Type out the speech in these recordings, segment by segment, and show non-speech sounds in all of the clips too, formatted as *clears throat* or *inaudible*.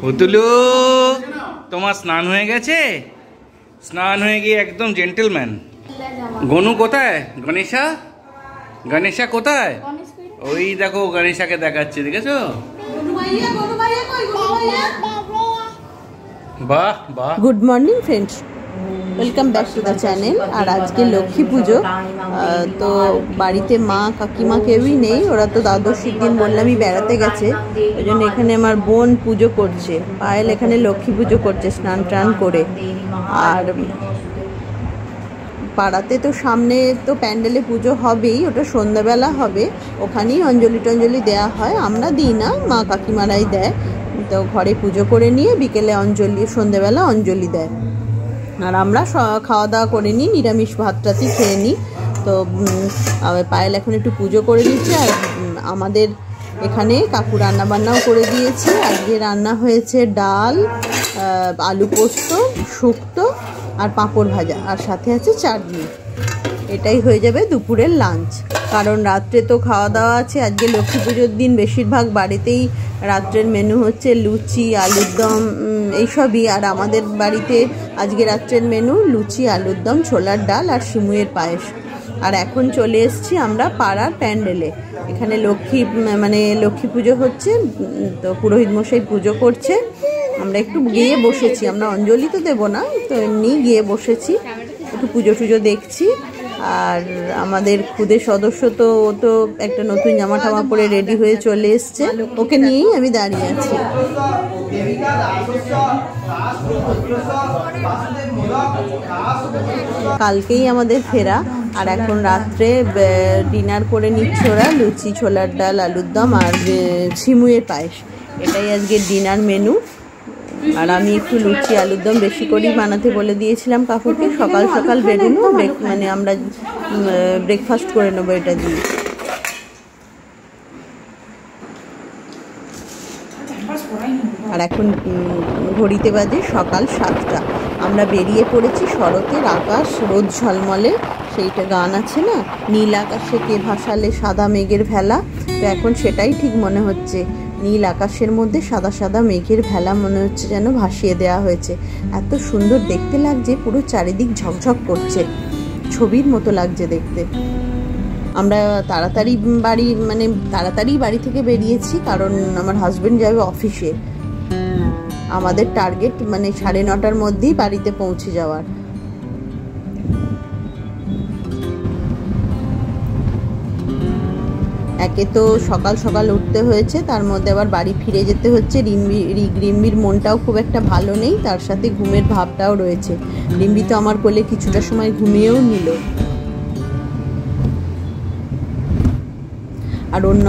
পুতুলু তোমার স্নান হয়ে গেছে? স্নান হয়ে গিয়ে একদম জেন্টেলম্যান গনু কোথায়? গণেশা? গণেশা কোথায়? ওই দেখো গণেশাকে দেখাচ্ছে দেখেছ? বাহ বাহ। Good morning friends welcome back to the channel আর আজকে লক্ষ্মী পুজো। তো বাড়িতে মা, কাকিমা কেউই নেই। ওরা তো দ্বাদশীর দিন বললামই বেড়াতে গেছে। ওই জন্য এখানে আমার বোন পুজো করছে। পায়েল এখানে লক্ষ্মী পুজো করছে, স্নান টান করে। আর পাড়াতে তো সামনে তো প্যান্ডেলে পুজো হবেই, ওটা সন্ধ্যাবেলা হবে। ওখানেই অঞ্জলি টঞ্জলি দেওয়া হয়। আমরা দিই না, মা কাকিমারাই দেয়। তো ঘরে পুজো করে নিয়ে বিকেলে অঞ্জলি, সন্ধ্যাবেলা অঞ্জলি দেয়। আর আমরা খাওয়া দাওয়া করে নিই, নিরামিষ ভাত টাতি খেয়ে নিই। তো পায়েল এখন একটু পুজো করে নিচ্ছে আর আমাদের এখানে কাকু রান্না বান্নাও করে দিয়েছে। আজকে রান্না হয়েছে ডাল আলু পোস্ত, শুক্তো আর পাঁপড় ভাজা। আর সাথে আছে চাটনি। এটাই হয়ে যাবে দুপুরের লাঞ্চ। কারণ রাত্রে তো খাওয়া দাওয়া আছে। আজকে লক্ষ্মী পুজোর দিন, বেশিরভাগ বাড়িতেই রাত্রের মেনু হচ্ছে লুচি, আলুর দম এইসবই। আর আমাদের বাড়িতে আজকে রাত্রের মেনু লুচি, আলুর দম, ছোলার ডাল আর সিমুয়ের পায়েস। আর এখন চলে এসেছি আমরা পাড়ার প্যান্ডেলে। এখানে লক্ষ্মী মানে লক্ষ্মী পুজো হচ্ছে তো পুরোহিত মশাই পুজো করছে। আমরা একটু গিয়ে বসেছি। আমরা অঞ্জলি তো দেবো না, তো এমনি গিয়ে বসেছি। একটু পুজো টুজো দেখছি। আর আমাদের খুদের সদস্য তো ও তো একটা নতুন জামা টামা পরে রেডি হয়ে চলে এসছে। ওকে নিয়েই আমি দাঁড়িয়ে আছি। কালকেই আমাদের ফেরা আর এখন রাত্রে ডিনার করে নিচ্ছে ওরা লুচি ছোলার ডাল আলুর দম আর আহ, ছিমুয়ের পায়েস। এটাই আজকে ডিনার মেনু আর আমি একটু লুচি আলুর দম বেশি করেই বানাতে বলে দিয়েছিলাম কাকুকে। সকাল সকাল বেরোনো মানে আমরা ব্রেকফাস্ট করে নেব এটা দিয়ে। আর এখন ঘড়িতে বাজে সকাল সাতটা। আমরা বেরিয়ে পড়েছি শরতের আকাশ, রোদ ঝলমলে। সেইটা গান আছে না? নীল আকাশে কে ভাসালে সাদা মেঘের ভেলা। তো এখন সেটাই ঠিক মনে হচ্ছে। নীল আকাশের মধ্যে সাদা সাদা মেঘের ভেলা মনে হচ্ছে যেন ভাসিয়ে দেওয়া হয়েছে। এত সুন্দর দেখতে লাগছে, পুরো চারিদিক ঝকঝক করছে। ছবির মতো লাগছে দেখতে। আমরা তাড়াতাড়ি বাড়ি মানে তাড়াতাড়ি বাড়ি থেকে বেরিয়েছি কারণ আমার হাজবেন্ড যাবে অফিসে আমাদের টার্গেট মানে সাড়ে নটার মধ্যেই বাড়িতে পৌঁছে যাওয়ার। একে তো সকাল সকাল উঠতে হয়েছে, তার মধ্যে আবার বাড়ি ফিরে যেতে হচ্ছে। রিম্বি রিম্বির মনটাও খুব একটা ভালো নেই, তার সাথে ঘুমের ভাবটাও রয়েছে। রিম্বি তো আমার কোলে কিছুটা সময় ঘুমিয়েও নিল। আর অন্য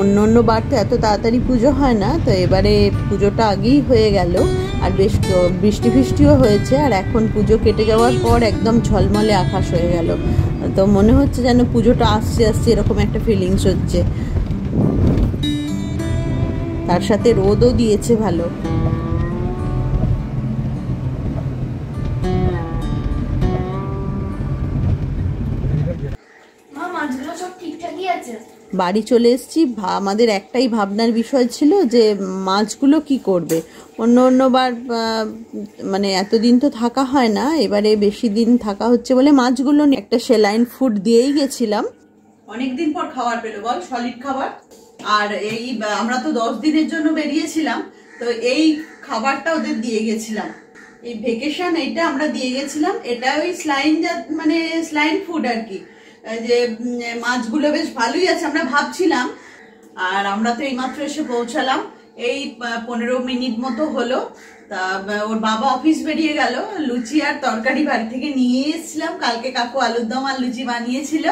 অন্য অন্য বার তো এত তাড়াতাড়ি পুজো হয় না, তো এবারে পুজোটা আগেই হয়ে গেল। আর বেশ, বৃষ্টি ফৃষ্টিও হয়েছে, আর এখন পুজো কেটে যাওয়ার পর একদম ঝলমলে আকাশ হয়ে গেল। তো মনে হচ্ছে যেন পুজোটা আসছে আসছে এরকম একটা ফিলিংস হচ্ছে। তার সাথে রোদও দিয়েছে ভালো। বাড়ি চলে এসেছি। আমাদের একটাই ভাবনার বিষয় ছিল যে মাছগুলো কি করবে? অন্য অন্যবার মানে এতদিন তো থাকা হয় না, এবারে বেশি দিন থাকা হচ্ছে বলে মাছগুলো একটা সেলাইন ফুড দিয়েই গেছিলাম। অনেক দিন পর খাবার পেল, বল, সলিড খাবার। আর এই, আমরা তো দশ দিনের জন্য বেরিয়েছিলাম, তো এই খাবারটা ওদের দিয়ে গেছিলাম। এই ভেকেশন এইটা আমরা দিয়ে গেছিলাম, এটা ওই স্লাইন মানে স্লাইন ফুড আর কি। যে মাছগুলো বেশ ভালোই আছে, আমরা ভাবছিলাম। আর আমরা তো এইমাত্র এসে পৌঁছালাম। এই পনেরো মিনিট মতো হলো। তা ওর বাবা অফিস বেরিয়ে গেল। লুচি আর তরকারি বাড়ি থেকে নিয়ে এসেছিলাম। কালকে কাকু আলুর দম আর লুচি বানিয়েছিল।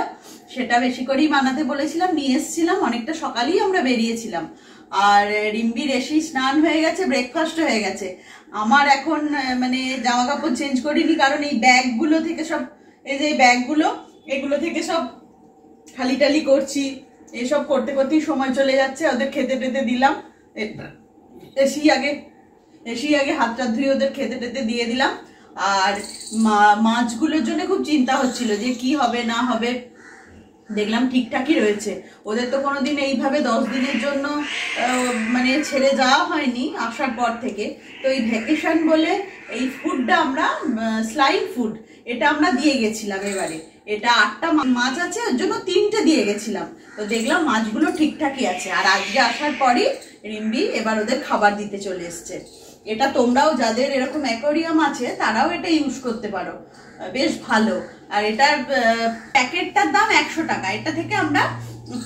সেটা বেশি করেই বানাতে বলেছিলাম। নিয়ে এসেছিলাম। অনেকটা সকালেই আমরা বেরিয়েছিলাম। আর রিম্বির এসেই স্নান হয়ে গেছে ব্রেকফাস্ট হয়ে গেছে। আমার এখন মানে জামা কাপড় চেঞ্জ করিনি, কারণ এই ব্যাগগুলো থেকে সব, এই যে ব্যাগগুলো, এগুলো থেকে সব খালি টালি করছি। এসব করতে করতেই সময় চলে যাচ্ছে। ওদের খেতে টেতে দিলাম। এসি আগে এসি আগে হাত টাত ধুয়ে ওদের খেতে টেতে দিয়ে দিলাম। আর মাছগুলোর জন্য খুব চিন্তা হচ্ছিল যে কি হবে, না হবে। দেখলাম ঠিকঠাকই রয়েছে। ওদের তো কোনোদিন এইভাবে দশ দিনের জন্য মানে ছেড়ে যাওয়া হয়নি আসার পর থেকে। তো এই ভ্যাকেশন বলে এই ফুডটা আমরা স্লাইম ফুড, এটা আমরা দিয়ে গেছিলাম এবারে। এটা আটটা মাছ আছে, ওর জন্য তিনটে দিয়ে গেছিলাম। তো দেখলাম মাছগুলো ঠিকঠাকই আছে। আর আজকে আসার পরই রিম্বি এবার ওদের খাবার দিতে চলে এসছে। এটা তোমরাও যাদের এরকম অ্যাকোরিয়াম আছে তারাও এটা ইউজ করতে পারো। বেশ ভালো। আর এটার প্যাকেটটার দাম একশো টাকা। এটা থেকে আমরা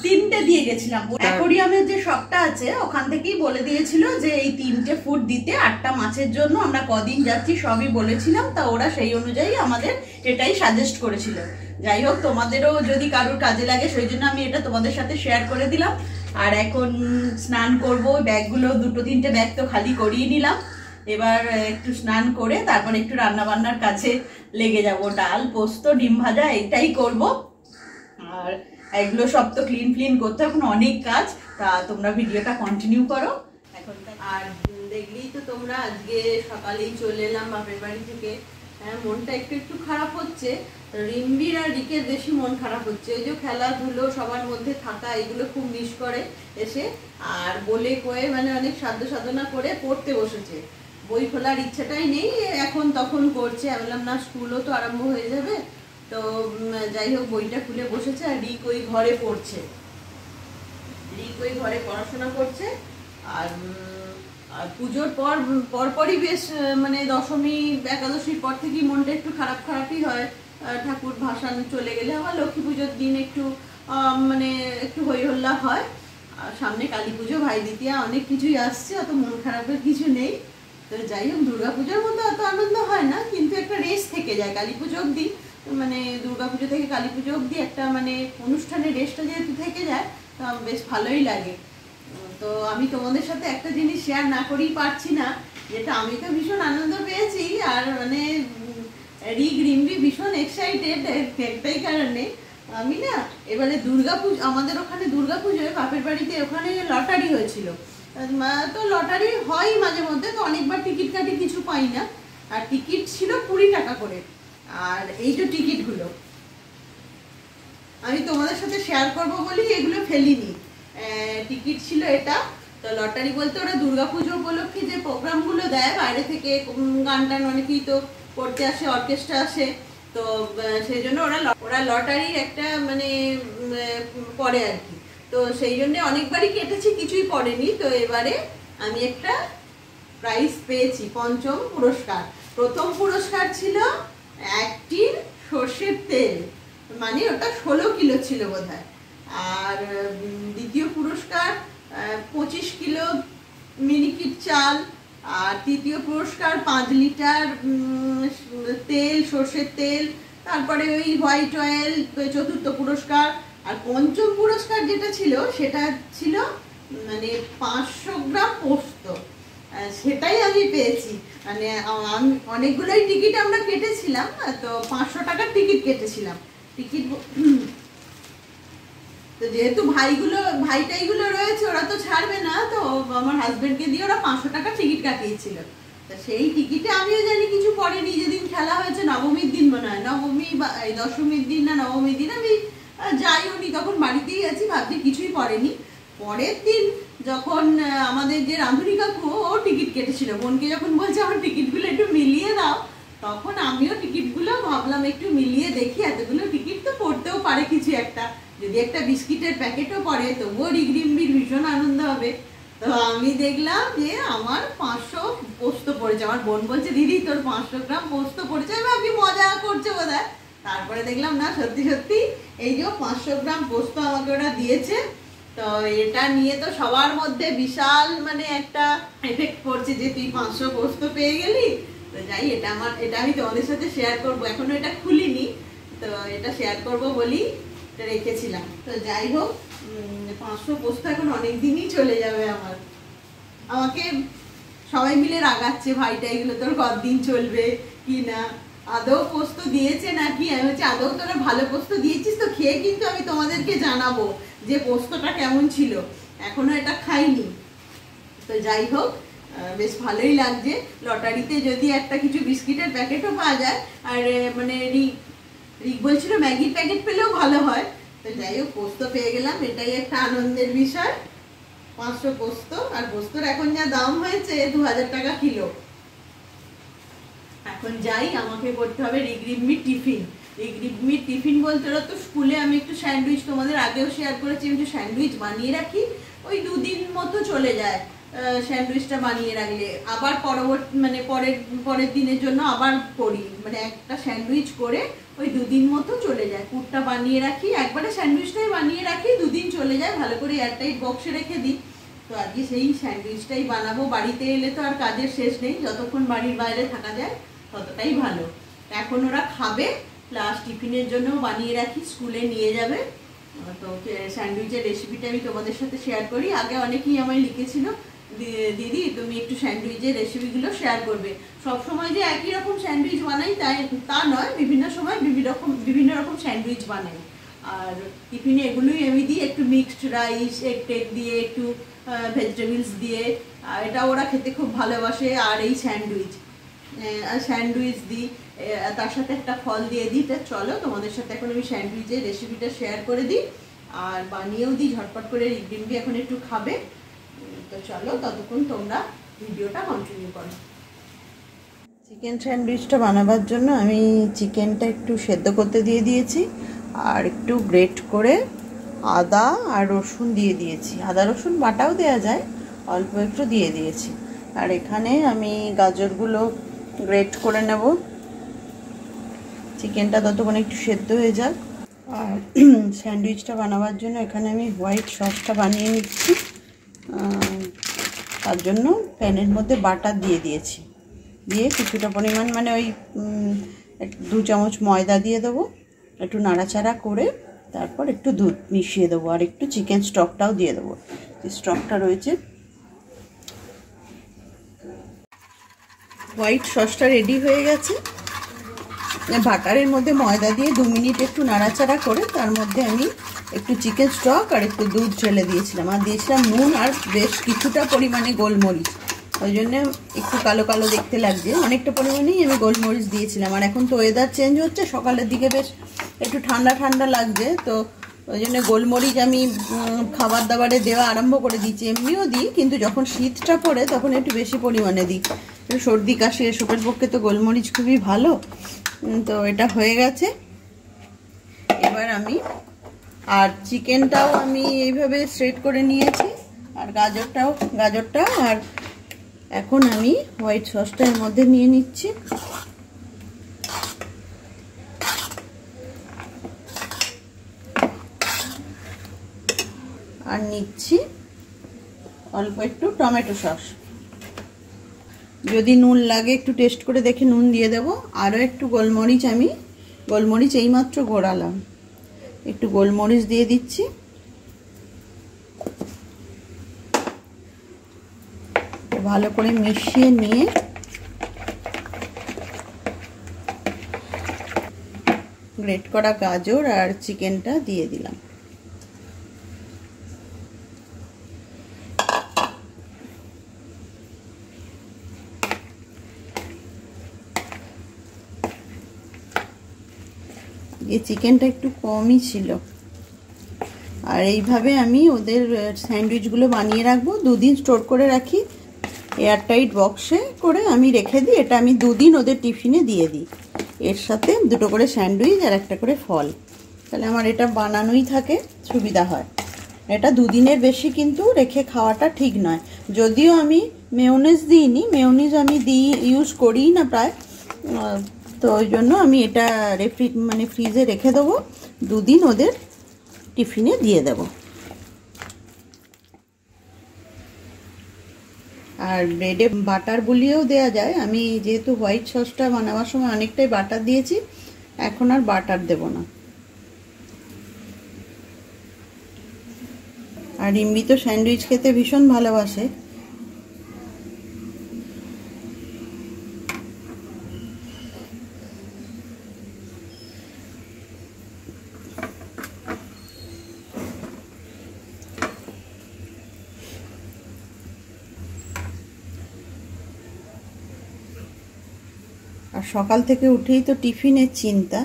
তিনটে দিয়ে গেছিলাম। অ্যাকোরিয়ামের যে শপটা আছে ওখান থেকেই বলে দিয়েছিল যে এই তিনটে ফুড দিতে আটটা মাছের জন্য আমরা কদিন যাচ্ছি সবই বলেছিলাম তা ওরা সেই অনুযায়ী আমাদের এটাই সাজেস্ট করেছিল। যাই হোক, তোমাদেরও যদি কারোর কাজে লাগে, সেই জন্য আমি এটা তোমাদের সাথে শেয়ার করে দিলাম। আর এখন স্নান করব, ব্যাগগুলো দুটো তিনটে ব্যাগ তো খালি করিয়ে নিলাম। এবার একটু স্নান করে তারপর একটু রান্না বান্নার কাছে লেগে যাব। ডাল, পোস্ত, ডিম ভাজা এটাই করব। আর এগুলো সব তো ক্লিন ক্লিন করতে এখন অনেক কাজ। তা তোমরা ভিডিওটা কন্টিনিউ করো। এখন আর দেখলেই তো তোমরা, আজকে সকালেই চলে এলাম বাপের বাড়ি থেকে। হ্যাঁ মনটা একটু একটু খারাপ হচ্ছে। রিম্বির আর রিকের বেশি মন খারাপ হচ্ছে। ওই যে খেলাধুলো, সবার মধ্যে থাকা, এগুলো খুব মিস করে এসে। আর বলে কয়ে মানে অনেক সাধ্য সাধনা করে পড়তে বসেছে। বই খোলার ইচ্ছাটাই নেই, এখন তখন করছে। আমি বললাম, না, স্কুলও তো আরম্ভ হয়ে যাবে। তো যাই হোক, বইটা খুলে বসেছে আর রিক ওই ঘরে পড়ছে। রিক ওই ঘরে পড়াশোনা করছে। আর পুজোর পর, পরপরই বেশ মানে দশমী, একাদশীর পর থেকেই মনটা একটু খারাপ খারাপই হয়। ঠাকুর ভাসান চলে গেলে আবার লক্ষ্মী পুজোর দিন একটু মানে একটু হই হল্লা হয়। আর সামনে কালী পুজো, ভাই দ্বিতীয়া, অনেক কিছুই আসছে, অত মন খারাপের কিছু নেই। তো যাই হোক, দুর্গা পুজোর মতো অত আনন্দ হয় না, কিন্তু একটা রেস থেকে যায় কালী পুজো অবধি। মানে দুর্গা পুজো থেকে কালী পুজো অবধি একটা মানে অনুষ্ঠানের রেসটা যেহেতু থেকে যায়, তা বেশ ভালোই লাগে। তো আমি তোমাদের সাথে একটা জিনিস শেয়ার না করেই পারছি না যেটা আমি তো ভীষণ আনন্দ পেয়েছি আর মানে উম, রিক রিম্বি ভীষণ এক্সাইটেড একটাই কারণে। আমি না এবারে দুর্গা পুজো আমাদের ওখানে দুর্গা পুজোয় বাপের বাড়িতে ওখানে লটারি হয়েছিল। তো লটারি হয় মাঝে মধ্যে তো অনেকবার টিকিট কাটি কিছু পাই না। আর টিকিট ছিল কুড়ি টাকা করে আর এই তো টিকিটগুলো। আমি তোমাদের সাথে শেয়ার করব বলেই এগুলো ফেলিনি। টিকিট ছিল এটা। তো লটারি বলতে ওরা দুর্গাপুজো উপলক্ষে যে প্রোগ্রামগুলো দেয়, বাইরে থেকে গান টান অনেকেই তো করতে আসে, অর্কেস্ট্রা আসে। তো সেই জন্য ওরা ওরা লটারির একটা মানে করে আর কি। তো সেই জন্য অনেকবারই কেটেছি, কিছুই পড়েনি। তো এবারে আমি একটা প্রাইজ পেয়েছি, পঞ্চম পুরস্কার। প্রথম পুরস্কার ছিল একটি সর্ষের তেল। মানে ওটা ষোলো কিলো ছিল বোধ আর দ্বিতীয় পুরস্কার পঁচিশ কিলো মিনিকিট চাল, আর তৃতীয় পুরস্কার পাঁচ লিটার তেল, সর্ষের তেল, তারপরে ওই হোয়াইট অয়েল, চতুর্থ পুরস্কার, আর পঞ্চম পুরস্কার যেটা ছিল, সেটা ছিল মানে পাঁচশো গ্রাম পোস্ত। সেটাই আমি পেয়েছি। মানে অনেকগুলোই টিকিট আমরা কেটেছিলাম, তো পাঁচশো টাকার টিকিট কেটেছিলাম। টিকিট তো যেহেতু ভাইগুলো ভাইটাইগুলো রয়েছে ওরা তো ছাড়বে না তো আমার হাজবেন্ডকে দিয়ে ওরা পাঁচশো টাকা টিকিট কাটিয়েছিল। তা সেই টিকিটে আমিও জানি কিছু পড়েনি যেদিন খেলা হয়েছে নবমীর দিন মনে হয়। নবমী বা দশমীর দিন না নবমীর দিন আমি আহ, যাইও নি তখন বাড়িতেই আছি ভাবছি কিছুই পড়েনি। পরের দিন যখন আমাদের যে রাঁধুনি কাকু ও টিকিট কেটেছিল। বোনকে যখন বলছে আমার টিকিটগুলো একটু মিলিয়ে দাও তখন আমিও টিকিটগুলো ভাবলাম একটু মিলিয়ে দেখি এতগুলো টিকিট তো পড়তেও পারে কিছু একটা। যদি একটা বিস্কিটের প্যাকেটও পড়ে তবুও রিগরিম্বির ভীষণ আনন্দ হবে। তো আমি দেখলাম যে আমার পাঁচশো পোস্ত পড়েছে। আমার বোন বলছে, দিদি, তোর পাঁচশো গ্রাম পোস্ত পড়েছে? আমি ভাবছি, মজা করছে বোধ তারপরে দেখলাম, না, সত্যি সত্যি, এই যে পাঁচশো গ্রাম পোস্ত আমাকে ওরা দিয়েছে। তো এটা নিয়ে তো সবার মধ্যে বিশাল মানে একটা এফেক্ট পড়ছে যে তুই পাঁচশো পোস্ত পেয়ে গেলি। তো যাই, এটা আমার, এটা আমি তোমাদের সাথে শেয়ার করব। এখনও এটা খুলিনি। তো এটা শেয়ার করব বলি। রেখেছিলাম। তো যাই হোক পাঁচশো পোস্ত এখন অনেক দিনই চলে যাবে আমার। আমাকে সবাই মিলে রাগাচ্ছে, ভাইটা, এগুলো তোর কতদিন চলবে? কি না? আদৌ পোস্ত দিয়েছে নাকি? আমি হচ্ছে আদৌ তোরা ভালো পোস্ত দিয়েছিস? তো খেয়ে কিন্তু আমি তোমাদেরকে জানাব যে পোস্তটা কেমন ছিল। এখনও এটা খাইনি। তো যাই হোক বেশ ভালোই লাগছে। লটারিতে যদি একটা কিছু বিস্কিটের প্যাকেটও পাওয়া যায়, আর মানে বলছিল ম্যাগির প্যাকেট পেলেও ভালো হয়। তো যাই হোক, পোস্ত পেয়ে গেলাম। এটাই একটা আনন্দের বিষয়। পাঁচশো পোস্ত। আর পোস্তর এখন যা দাম হয়েছে, দু হাজার টাকা কিলো। এখন যাই, আমাকে করতে হবে রিগ্রিমি টিফিন। রিগ্রিমি টিফিন বলতে ওরা তো স্কুলে আমি একটু স্যান্ডউইচ তোমাদের আগেও শেয়ার করেছি, আমি একটু স্যান্ডউইচ বানিয়ে রাখি। ওই দুদিন মতো চলে যায় স্যান্ডউইচটা বানিয়ে রাখলে। আবার পরবর্তী মানে পরের পরের দিনের জন্য আবার করি। মানে একটা স্যান্ডউইচ করে ওই দুদিন মতো চলে যায়। পুরটা বানিয়ে রাখি, একবারে স্যান্ডউইচটাই বানিয়ে রাখি, দুদিন চলে যায়, ভালো করে এয়ারটাইট বক্সে রেখে দিই। তো আজকে সেই স্যান্ডউইচটাই বানাবো, বাড়িতে এলে তো আর কাজের শেষ নেই, যতক্ষণ বাড়ির বাইরে থাকা যায়, ততটাই ভালো। এখন ওরা খাবে প্লাস টিফিনের জন্য বানিয়ে রাখি, স্কুলে নিয়ে যাবে। তো স্যান্ডউইচের রেসিপিটা আমি তোমাদের সাথে শেয়ার করি। আগে অনেকেই আমায় লিখেছিল দিদি, তুমি একটু স্যান্ডউইচের রেসিপিগুলো শেয়ার করবে। সব সময় যে একই রকম স্যান্ডউইচ বানাই, তাই, তা নয়, বিভিন্ন সময় বিভিন্ন রকম বিভিন্ন রকম স্যান্ডউইচ বানাই। আর টিফিনে এগুলোই আমি দিই, একটু মিক্সড রাইস এগ টেক দিয়ে, একটু ভেজিটেবলস দিয়ে। এটা ওরা খেতে খুব ভালোবাসে, আর এই স্যান্ডউইচ। স্যান্ডউইচ দিই। তার সাথে একটা ফল দিয়ে দিই, তা চলো, তোমাদের সাথে এখন আমি স্যান্ডউইচের রেসিপিটা শেয়ার করে দিই। আর বানিয়েও দিই, ঝটপট করে রিগবিম্বি এখন একটু খাবে। তো চলো ততক্ষণ তোমরা ভিডিওটা কন্টিনিউ করো। চিকেন স্যান্ডউইচটা বানাবার জন্য আমি চিকেনটা একটু সেদ্ধ করতে দিয়ে দিয়েছি, আর একটু গ্রেট করে আদা আর রসুন দিয়ে দিয়েছি। আদা, রসুন বাটাও দেওয়া যায়, অল্প একটু দিয়ে দিয়েছি। আর এখানে আমি গাজরগুলো গ্রেট করে নেব। চিকেনটা ততক্ষণ একটু সেদ্ধ হয়ে যাক। আর *clears throat* স্যান্ডউইচটা বানাবার জন্য এখানে আমি হোয়াইট সসটা বানিয়ে নিচ্ছি। তার জন্য প্যানের মধ্যে বাটার দিয়ে দিয়েছি। দিয়ে কিছুটা পরিমাণ মানে ওই দু চামচ ময়দা দিয়ে দেবো, একটু নাড়াচাড়া করে তারপর একটু দুধ মিশিয়ে দেবো আর একটু চিকেন স্টকটাও দিয়ে দেবো। যে স্টকটা রয়েছে। হোয়াইট সসটা রেডি হয়ে গেছে। বাটারের মধ্যে ময়দা দিয়ে দু মিনিট একটু নাড়াচাড়া করে তার মধ্যে আমি একটু চিকেন স্টক আর একটু দুধ ঢেলে দিয়েছিলাম। আর দিয়েছিলাম নুন আর বেশ কিছুটা পরিমাণে গোলমরিচ। ওই জন্য একটু কালো কালো দেখতে লাগছে। অনেকটা পরিমাণেই আমি গোলমরিচ দিয়েছিলাম। আর এখন তো ওয়েদার চেঞ্জ হচ্ছে, সকালের দিকে বেশ একটু ঠান্ডা ঠান্ডা লাগছে। তো ওই জন্য গোলমরিচ আমি খাবার দাবারে দেওয়া আরম্ভ করে দিচ্ছি এমনিও দিই, কিন্তু যখন শীতটা পড়ে তখন একটু বেশি পরিমাণে দিই। সর্দি কাশি এসবের পক্ষে তো গোলমরিচ খুবই ভালো। তো এটা হয়ে গেছে। এবার আমি, আর চিকেনটাও আমি এইভাবে স্ট্রেট করে নিয়েছি, আর গাজরটাও, গাজরটা, আর এখন আমি হোয়াইট সসটা এর মধ্যে নিয়ে নিচ্ছি। আর নিচ্ছি অল্প একটু টমেটো সস। যদি নুন লাগে, একটু টেস্ট করে দেখে নুন দিয়ে দেব। আরও একটু গোলমরিচ আমি, গোলমরিচ এইমাত্র গোড়ালাম। একটু গোলমরিচ দিয়ে দিচ্ছি। ভালো করে মিশিয়ে নিয়ে গ্রেট করা গাজর আর চিকেনটা দিয়ে দিলাম। এই চিকেনটা একটু কমই ছিল। আর এইভাবে আমি ওদের স্যান্ডউইচগুলো বানিয়ে রাখব। দুদিন স্টোর করে রাখি। এয়ারটাইট বক্সে করে আমি রেখে দিই। এটা আমি দুদিন ওদের টিফিনে দিয়ে দিই। এর সাথে দুটো করে স্যান্ডউইচ আর একটা করে ফল। তাহলে আমার এটা বানানোই থাকে, সুবিধা হয়। এটা দুদিনের বেশি কিন্তু রেখে খাওয়াটা ঠিক নয়। যদিও আমি মেয়নিজ দিইনি মেয়নিজ আমি দিই, ইউজ করি না প্রায়। তো ওই জন্য আমি এটা রেফ্রি মানে ফ্রিজে রেখে দেবো। দুদিন ওদের টিফিনে দিয়ে দেব। আর ব্রেডে বাটার বুলিয়েও দেওয়া যায়। আমি যেহেতু হোয়াইট সসটা বানাবার সময় অনেকটাই বাটার দিয়েছি, এখন আর বাটার দেব না। আর রিম্বি তো স্যান্ডউইচ খেতে ভীষণ ভালোবাসে। আর সকাল থেকে উঠেই তো টিফিনের চিন্তা।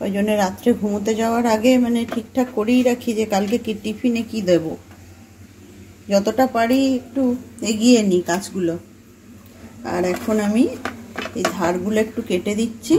ওই জন্য রাত্রে ঘুমোতে যাওয়ার আগে মানে ঠিকঠাক করেই রাখি যে কালকে কি টিফিনে কি দেব। যতটা পারি একটু এগিয়ে নিই কাজগুলো। আর এখন আমি এই ধারগুলো একটু কেটে দিচ্ছি।